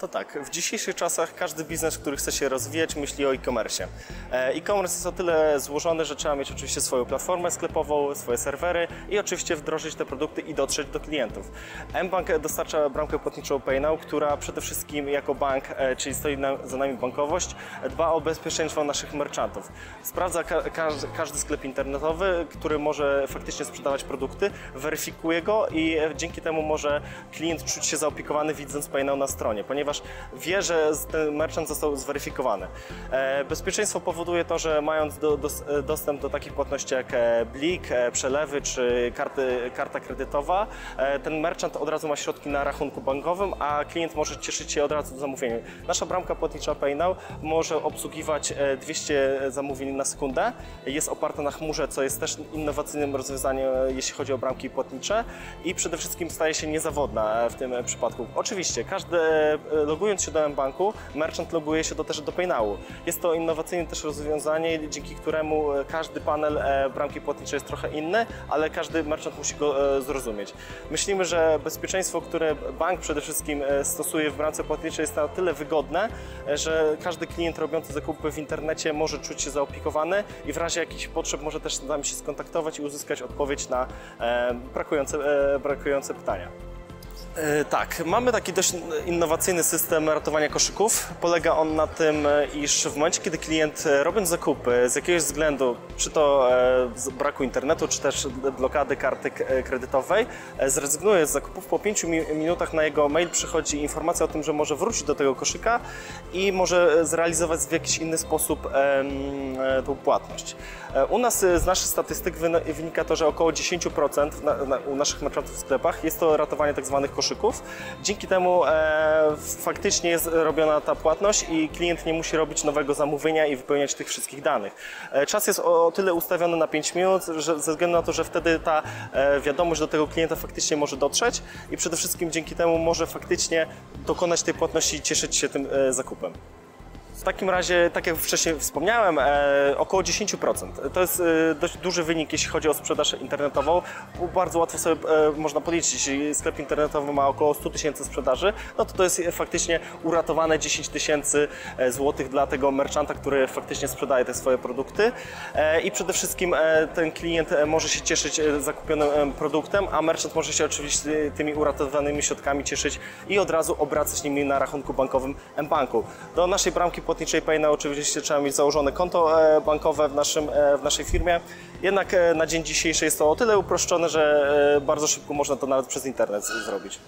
To tak, w dzisiejszych czasach każdy biznes, który chce się rozwijać, myśli o e-commerce. E, E-commerce jest o tyle złożony, że trzeba mieć oczywiście swoją platformę sklepową, swoje serwery i oczywiście wdrożyć te produkty i dotrzeć do klientów. mBank dostarcza bramkę płatniczą PayNow, która przede wszystkim jako bank, e, czyli stoi za nami bankowość, dba o bezpieczeństwo naszych merchantów. Sprawdza ka każdy, każdy sklep internetowy, który może faktycznie sprzedawać produkty, weryfikuje go i e, dzięki temu może klient czuć się zaopiekowany widząc PayNow na stronie, ponieważ wie, że ten merchant został zweryfikowany. E, Bezpieczeństwo powoduje to, że mając do, dos- e, dostęp do takich płatności jak e, blik, przelewy czy karty, karta kredytowa, ten merchant od razu ma środki na rachunku bankowym, a klient może cieszyć się od razu zamówieniem. Nasza bramka płatnicza PayNow może obsługiwać e, 200 zamówień na sekundę. Jest oparta na chmurze, co jest też innowacyjnym rozwiązaniem, jeśli chodzi o bramki płatnicze i przede wszystkim staje się niezawodna w tym przypadku. Oczywiście, każdy logując się do mBanku, merchant loguje się do, też do PayNowu. Jest to innowacyjne też rozwiązanie, dzięki któremu e, każdy panel e, bramki płatniczej jest trochę inny, ale każdy merchant musi go e, zrozumieć. Myślimy, że bezpieczeństwo, które bank przede wszystkim stosuje w bramce płatniczej jest na tyle wygodne, że każdy klient robiący zakupy w internecie może czuć się zaopiekowany i w razie jakichś potrzeb może też z nami się skontaktować i uzyskać odpowiedź na brakujące, brakujące pytania. E, Tak, mamy taki dość innowacyjny system ratowania koszyków. Polega on na tym, e, iż w momencie, kiedy klient e, robiąc zakupy z jakiegoś względu, czy to braku internetu, czy też blokady karty kredytowej, zrezygnuje z zakupów, po 5 mi- minutach na jego mail przychodzi informacja o tym, że może wrócić do tego koszyka i może zrealizować w jakiś inny sposób tą płatność. U nas z naszych statystyk wynika to, że około 10% na, na, u naszych merchantów w sklepach jest to ratowanie tak koszyków. Dzięki temu e, faktycznie jest robiona ta płatność i klient nie musi robić nowego zamówienia i wypełniać tych wszystkich danych. E, czas jest o, o tyle ustawiony na 5 minut, że ze względu na to, że wtedy ta e, wiadomość do tego klienta faktycznie może dotrzeć i przede wszystkim dzięki temu może faktycznie dokonać tej płatności i cieszyć się tym e, zakupem. W takim razie, tak jak wcześniej wspomniałem, e, około 10%. To jest e, dość duży wynik, jeśli chodzi o sprzedaż internetową. Bardzo łatwo sobie e, można policzyć, jeśli sklep internetowy ma około 100 tysięcy sprzedaży, no to to jest faktycznie uratowane 10 tysięcy e, złotych dla tego merchanta, który faktycznie sprzedaje te swoje produkty. E, I przede wszystkim e, ten klient e, może się cieszyć e, zakupionym e, produktem, a merchant może się oczywiście tymi uratowanymi środkami cieszyć i od razu obracać nimi na rachunku bankowym mBanku. Do naszej bramki płatniczej Payna oczywiście trzeba mieć założone konto e, bankowe w, naszym, e, w naszej firmie. Jednak e, na dzień dzisiejszy jest to o tyle uproszczone, że bardzo szybko można to nawet przez internet zrobić.